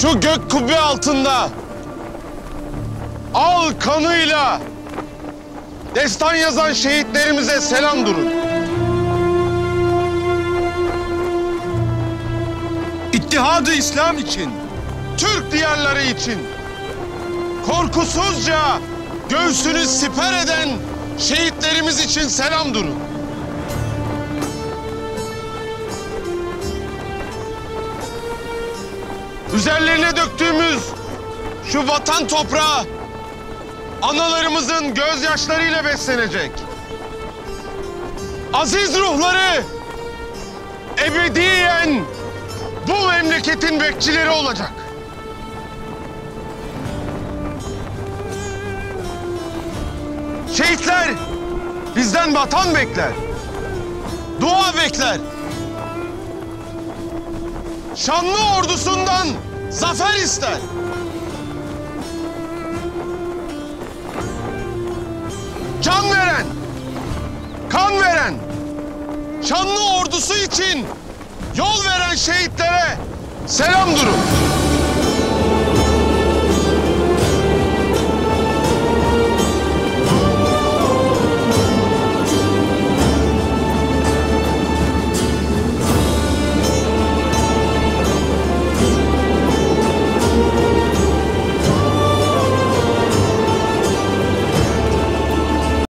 Şu gök kubbe altında al kanıyla destan yazan şehitlerimize selam durun. İttihadı İslam için, Türk diyarları için korkusuzca göğsünü siper eden şehitlerimiz için selam durun. Üzerlerine döktüğümüz şu vatan toprağı analarımızın gözyaşlarıyla beslenecek. Aziz ruhları ebediyen bu memleketin bekçileri olacak. Şehitler bizden vatan bekler. Dua bekler. Şanlı ordusundan zafer ister. Can veren, kan veren, şanlı ordusu için yol veren şehitlere selam durun.